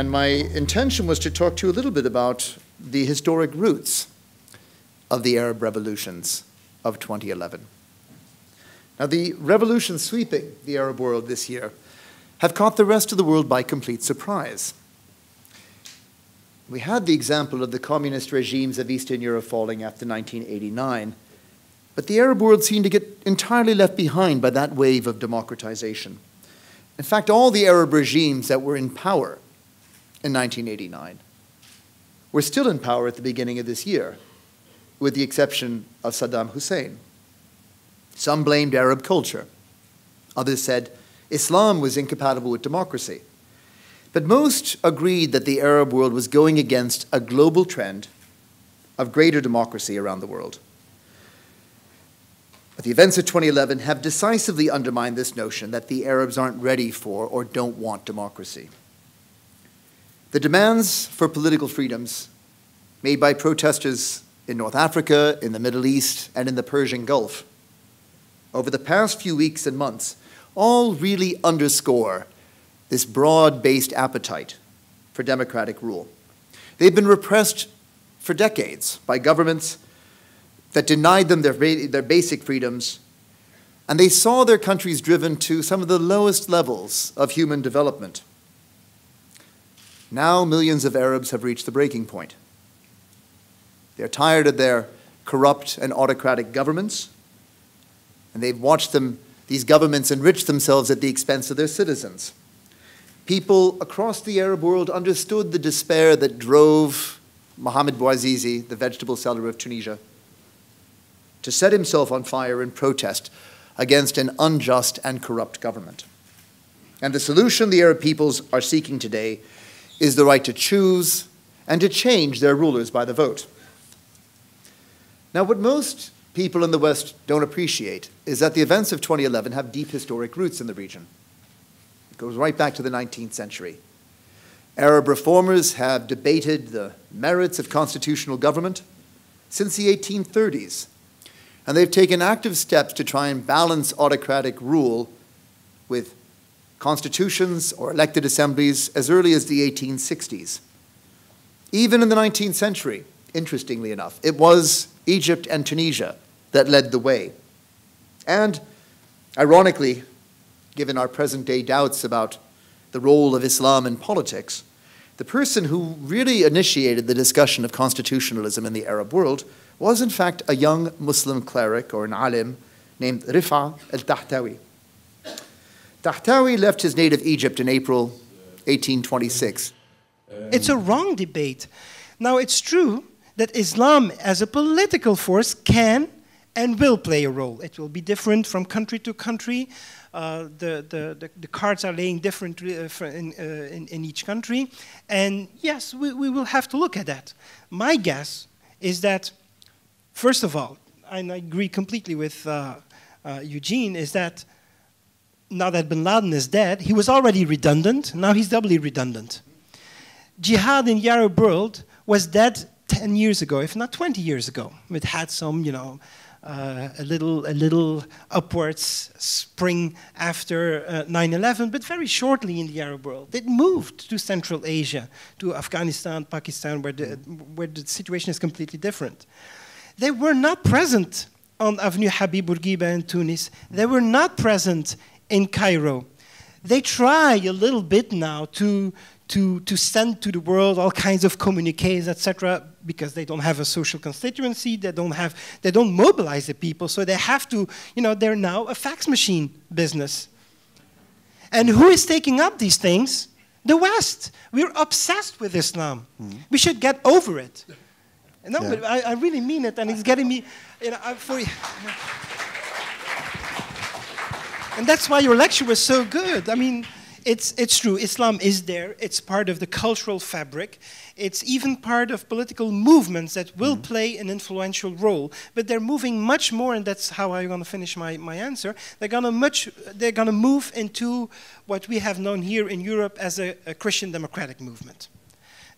And my intention was to talk to you a little bit about the historic roots of the Arab revolutions of 2011. Now, the revolutions sweeping the Arab world this year have caught the rest of the world by complete surprise. We had the example of the communist regimes of Eastern Europe falling after 1989, but the Arab world seemed to get entirely left behind by that wave of democratization. In fact, all the Arab regimes that were in power in 1989 were still in power at the beginning of this year, with the exception of Saddam Hussein. Some blamed Arab culture. Others said Islam was incompatible with democracy. But most agreed that the Arab world was going against a global trend of greater democracy around the world. But the events of 2011 have decisively undermined this notion that the Arabs aren't ready for or don't want democracy. The demands for political freedoms made by protesters in North Africa, in the Middle East, and in the Persian Gulf over the past few weeks and months all really underscore this broad based appetite for democratic rule. They've been repressed for decades by governments that denied them their, their basic freedoms, and they saw their countries driven to some of the lowest levels of human development. Now, millions of Arabs have reached the breaking point. They're tired of their corrupt and autocratic governments, and they've watched them, these governments enrich themselves at the expense of their citizens. People across the Arab world understood the despair that drove Mohamed Bouazizi, the vegetable seller of Tunisia, to set himself on fire in protest against an unjust and corrupt government. And the solution the Arab peoples are seeking today is the right to choose and to change their rulers by the vote. Now, what most people in the West don't appreciate is that the events of 2011 have deep historic roots in the region. It goes right back to the 19th century. Arab reformers have debated the merits of constitutional government since the 1830s, and they've taken active steps to try and balance autocratic rule with constitutions or elected assemblies as early as the 1860s. Even in the 19th century, interestingly enough, it was Egypt and Tunisia that led the way. And ironically, given our present day doubts about the role of Islam in politics, the person who really initiated the discussion of constitutionalism in the Arab world was, in fact, a young Muslim cleric or an alim named Rifa al Tahtawi. Tahtawi left his native Egypt in April 1826. It's a wrong debate. Now, it's true that Islam as a political force can and will play a role. It will be different from country to country. Uh, the, the, the, the, cards are laying different uh, in, uh, in, in, each country. And yes, we, we will have to look at that. My guess is that, first of all, and I agree completely with uh, uh, Eugene, is that now that bin Laden is dead, he was already redundant, now he's doubly redundant. Jihad in the Arab world was dead 10 years ago, if not 20 years ago. It had some, you know, uh, a little a little upwards spring after 9/11, uh, but very shortly in the Arab world, it moved to Central Asia, to Afghanistan, Pakistan, where the where the situation is completely different. They were not present on Avenue Habib Bourguiba in Tunis. They were not present in Cairo. They try a little bit now to, to, to send to the world all kinds of communiques, etc., because they don't have a social constituency, they don't, have, they don't mobilize the people, so they have to, you know, they're now a fax machine business. And who is taking up these things? The West. We're obsessed with Islam. Mm. We should get over it. No, yeah. but I, I, really mean it, and it's getting me, you know, I, for. And that's why your lecture was so good. I mean, it's, it's true, Islam is there, it's part of the cultural fabric, it's even part of political movements that will mm -hmm. play an influential role. But they're moving much more, and that's how I'm going to finish my, my answer. They're going to much, they're going to move into what we have known here in Europe as a, a Christian democratic movement.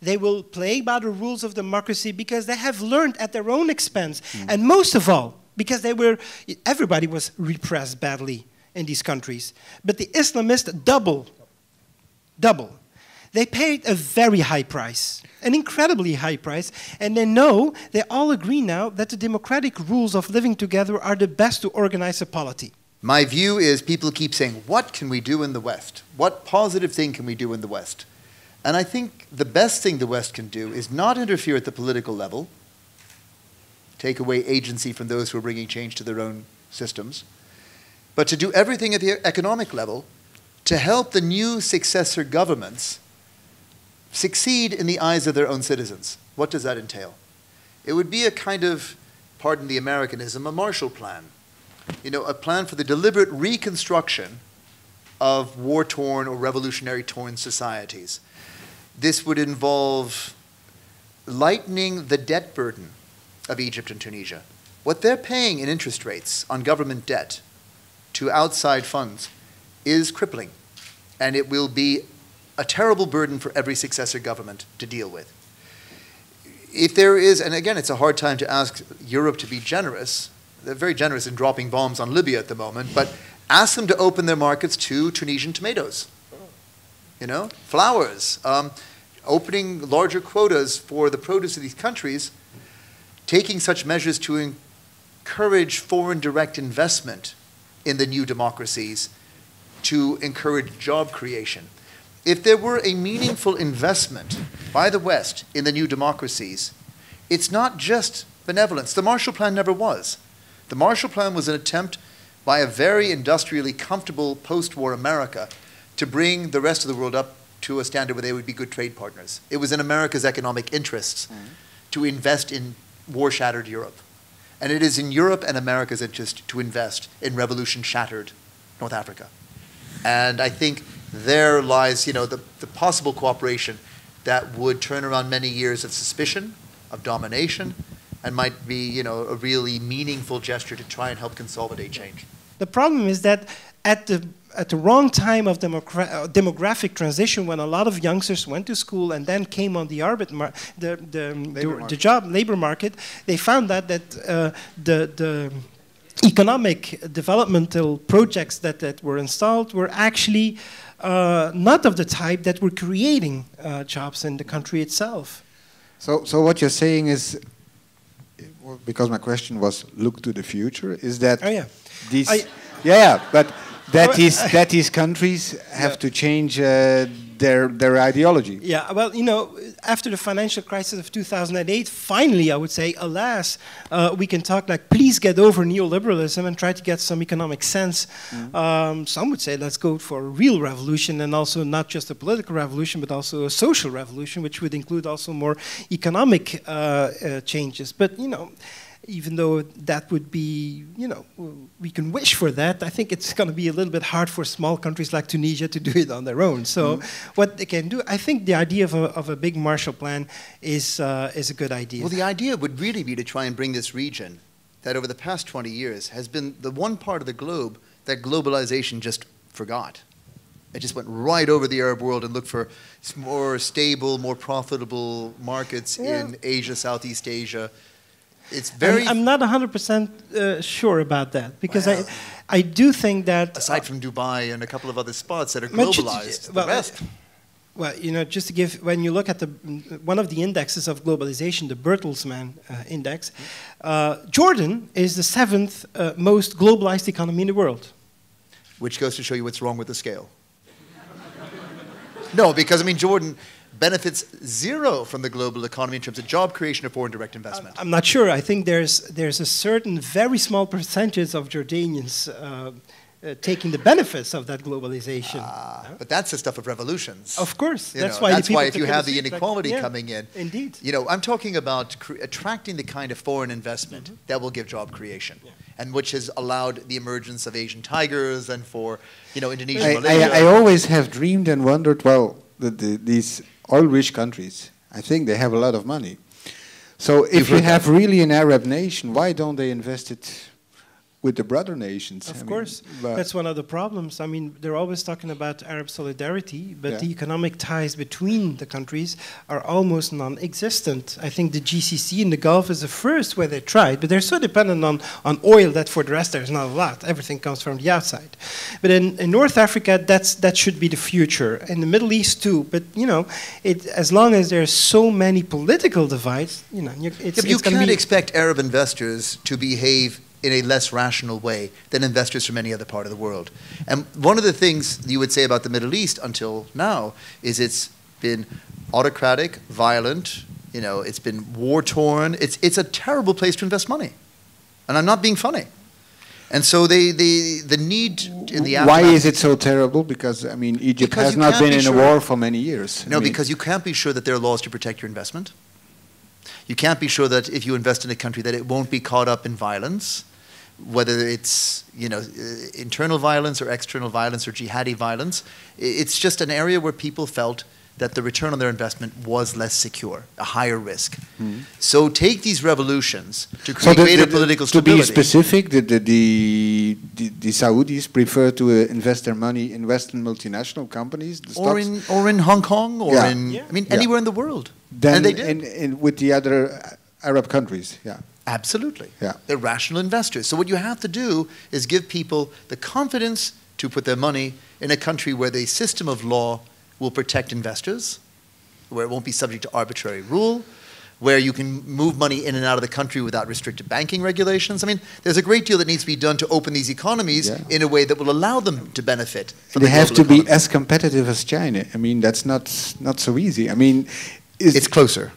They will play by the rules of democracy because they have learned at their own expense, mm. and most of all, because they were, everybody was repressed badly in these countries. But the Islamists double, double. They paid a very high price, an incredibly high price, and they know, they all agree now that the democratic rules of living together are the best to organize a polity. My view is people keep saying, What can we do in the West? What positive thing can we do in the West? And I think the best thing the West can do is not interfere at the political level, take away agency from those who are bringing change to their own systems, but to do everything at the economic level to help the new successor governments succeed in the eyes of their own citizens. What does that entail? It would be a kind of, pardon the Americanism, a Marshall Plan. You know, a plan for the deliberate reconstruction of war torn or revolutionary torn societies. This would involve lightening the debt burden of Egypt and Tunisia. What they're paying in interest rates on government debt to outside funds is crippling, and it will be a terrible burden for every successor government to deal with. If there is, and again, it's a hard time to ask Europe to be generous. They're very generous in dropping bombs on Libya at the moment, but ask them to open their markets to Tunisian tomatoes, you know, flowers, um, opening larger quotas for the produce of these countries, taking such measures to encourage foreign direct investment in the new democracies to encourage job creation. If there were a meaningful investment by the West in the new democracies, it's not just benevolence. The Marshall Plan never was. The Marshall Plan was an attempt by a very industrially comfortable post war America to bring the rest of the world up to a standard where they would be good trade partners. It was in America's economic interests mm. to invest in war shattered Europe. And it is in Europe and America's interest to invest in revolution shattered North Africa. And I think there lies, you know, the, the possible cooperation that would turn around many years of suspicion, of domination, and might be, you know, a really meaningful gesture to try and help consolidate change. The problem is that at the at the wrong time of demogra uh, demographic transition when a lot of youngsters went to school and then came on the arbit the, the, the, the, job labor market, they found that, that uh, the, the economic developmental projects that, that were installed were actually uh, not of the type that were creating uh, jobs in the country itself. So, so what you're saying is, because my question was look to the future, is that oh, yeah. these, I, yeah, yeah, but that these that these countries have yeah. to change uh, their their ideology. Yeah, well, you know, after the financial crisis of 2008, finally, I would say, alas, uh, we can talk like, please get over neoliberalism and try to get some economic sense. Mm. Um, some would say, let's go for a real revolution, and also not just a political revolution, but also a social revolution, which would include also more economic uh, uh changes. But you know even though that would be, you know, we can wish for that, I think it's going to be a little bit hard for small countries like Tunisia to do it on their own. So, mm. what they can do, I think the idea of a, of a big Marshall Plan is, uh, is a good idea. Well, the idea would really be to try and bring this region that over the past 20 years has been the one part of the globe that globalization just forgot. It just went right over the Arab world and looked for more stable, more profitable markets yeah. in Asia, Southeast Asia, it's very. I'm, I'm not 100% uh, sure about that because I, I do think that. Aside from Dubai and a couple of other spots that are globalized, well, the rest. Well, you know, just to give, when you look at the one of the indexes of globalization, the Bertelsmann uh, index, uh, Jordan is the seventh uh, most globalized economy in the world. Which goes to show you what's wrong with the scale. no, because I mean, Jordan benefits zero from the global economy in terms of job creation or foreign direct investment? I'm not sure. I think there's, there's a certain very small percentage of Jordanians uh, uh, taking the benefits of that globalization. Uh, but that's the stuff of revolutions. Of course, you that's know, why. That's why if you have the inequality like, yeah, coming in, indeed. You know, I'm talking about attracting the kind of foreign investment mm -hmm. that will give job creation, yeah. and which has allowed the emergence of Asian tigers and for you know Indonesia. I, I, I always have dreamed and wondered. Well, the, the, these oil-rich countries, I think they have a lot of money. So if you have really an Arab nation, why don't they invest it with the brother nations. Of I course, but- that's one of the problems. I mean, they're always talking about Arab solidarity, but Yeah. the economic ties between the countries are almost non-existent. I think the GCC in the Gulf is the first where they tried, but they're so dependent on, on oil that for the rest there's not a lot. Everything comes from the outside. But in, in North Africa, that's that should be the future. In the Middle East too. But you know, it as long as there's so many political divides, you know, it's, Yeah, but you it's gonna can't be expect Arab investors to behave in a less rational way than investors from any other part of the world. And one of the things you would say about the Middle East until now is it's been autocratic, violent, you know, it's been war torn. It's, it's a terrible place to invest money. And I'm not being funny. And so they, they, the need in the Why is it so terrible? Because I mean, Egypt Because has not been be in sure- a war for many years. I No, mean, because you can't be sure that there are laws to protect your investment. You can't be sure that if you invest in a country that it won't be caught up in violence, whether it's you know uh, internal violence or external violence or jihadi violence. It's just an area where people felt that the return on their investment was less secure, a higher risk. So take these revolutions to Hmm. So create the- greater the- political to be specific, the, the, the, the, the Saudis prefer to uh, invest their money in Western multinational companies, the or stocks, in or in Hong Kong or Yeah. in Yeah. I mean Yeah. anywhere in the world. than and they did. in, in, with the other uh, Arab countries. Yeah. Absolutely. Yeah. They're rational investors. So what you have to do is give people the confidence to put their money in a country where the system of law will protect investors, where it won't be subject to arbitrary rule, where you can move money in and out of the country without restricted banking regulations. I mean, there's a great deal that needs to be done to open these economies Yeah. in a way that will allow them to benefit They the have to global be as competitive as China. I mean, that's not not so easy. I mean, It's closer.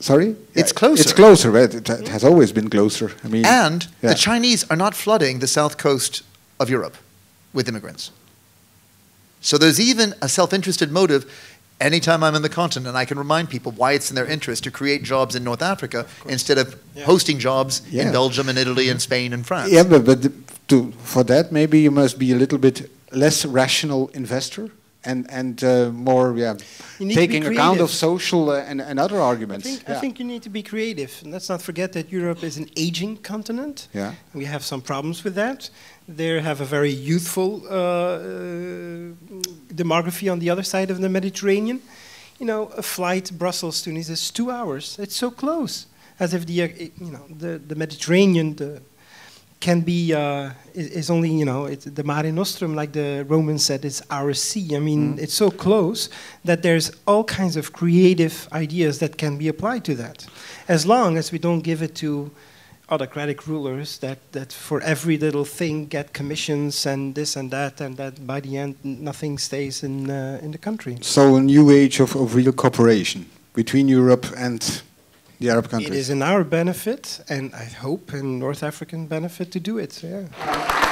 Sorry, it's Yeah, closer. It's closer. But it, it has always been closer. I mean, And yeah. the Chinese are not flooding the south coast of Europe with immigrants. So there's even a self interested motive. Anytime I'm in the continent, I can remind people why it's in their interest to create jobs in North Africa instead of Yeah. hosting jobs Yeah. in Belgium and Italy and Spain and France. Yeah, but, but to, for that, maybe you must be a little bit less rational investor and, and uh, more yeah, You need to be taking account of social uh, and, and other I arguments. think, yeah. I think you need to be creative. And let's not forget that Europe is an aging continent. Yeah. We have some problems with that. They have a very youthful uh, uh, demography on the other side of the Mediterranean. You know, a flight Brussels Tunis is two hours. It's so close, as if the uh, you know the, the Mediterranean the, can be uh, is, is only you know it's the Mare Nostrum, like the Romans said, it's our sea. I mean, it's so close that there's all kinds of creative ideas that can be applied to that, as long as we don't give it to autocratic rulers that, that for every little thing get commissions and this and that and that by the end nothing stays in uh, in the country. so a new age of, of real cooperation between Europe and the Arab countries. It is in our benefit, and I hope in North African benefit to do it. Yeah.